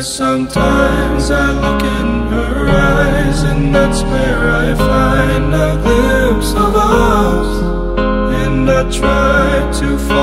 Sometimes I look in her eyes and that's where I find a glimpse of us. And I try to fall